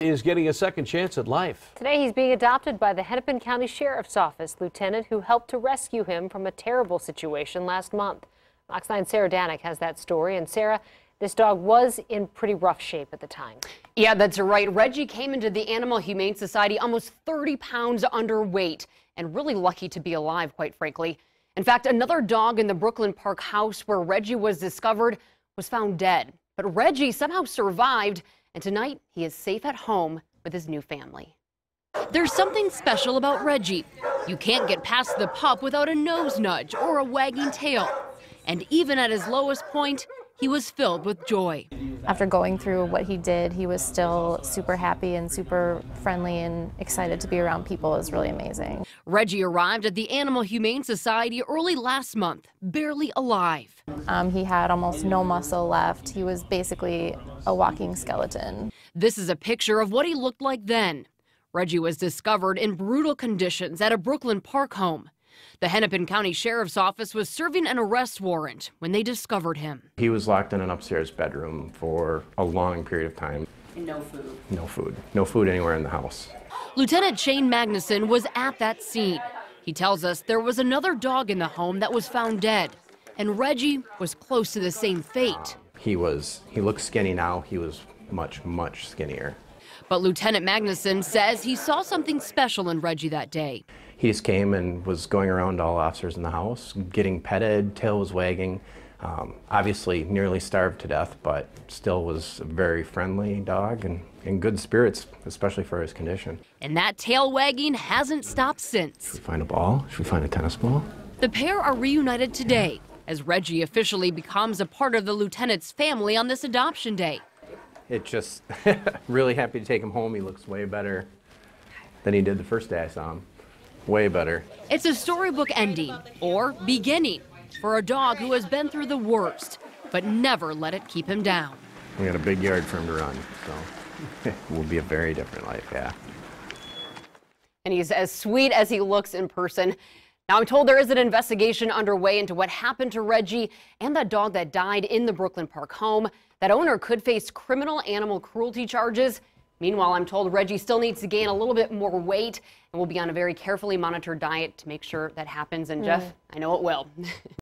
is getting a second chance at life. Today he's being adopted by the Hennepin County Sheriff's Office lieutenant who helped to rescue him from a terrible situation last month. Fox 9 Sarah Danek has that story. And Sarah, this dog was in pretty rough shape at the time. Yeah, that's right. Reggie came into the Animal Humane Society almost 30 pounds underweight and really lucky to be alive, quite frankly. In fact, another dog in the Brooklyn Park house where Reggie was discovered was found dead. But Reggie somehow survived, and tonight he is safe at home with his new family. There's something special about Reggie. You can't get past the pup without a nose nudge or a wagging tail. And even at his lowest point, he was filled with joy. After going through what he did, he was still super happy and super friendly and excited to be around people. It was really amazing. Reggie arrived at the Animal Humane Society early last month, barely alive. Um, he had almost no muscle left. He was basically a walking skeleton. This is a picture of what he looked like then. Reggie was discovered in brutal conditions at a Brooklyn Park home. The Hennepin County Sheriff's Office was serving an arrest warrant when they discovered him. He was locked in an upstairs bedroom for a long period of time. And no food. No food. No food anywhere in the house. Lieutenant Shane Magnuson was at that scene. He tells us there was another dog in the home that was found dead, and Reggie was close to the same fate. He was, he looks skinny now. He was much, much skinnier. But Lieutenant Magnuson says he saw something special in Reggie that day. He just came and was going around all officers in the house, getting petted, tail was wagging. Um, obviously nearly starved to death, but still was a very friendly dog and in good spirits, especially for his condition. And that tail wagging hasn't stopped since. Should we find a ball? Should we find a tennis ball? The pair are reunited today as Reggie officially becomes a part of the lieutenant's family on this adoption day. It just really happy to take him home. He looks way better than he did the first day I saw him. Way better. It's a storybook ending or beginning for a dog who has been through the worst, but never let it keep him down. We got a big yard for him to run, so it will be a very different life, yeah. And he's as sweet as he looks in person. Now, I'm told there is an investigation underway into what happened to Reggie and that dog that died in the Brooklyn Park home. That owner could face criminal animal cruelty charges. Meanwhile, I'm told Reggie still needs to gain a little bit more weight and will be on a very carefully monitored diet to make sure that happens. And hmm. Jeff, I know it will.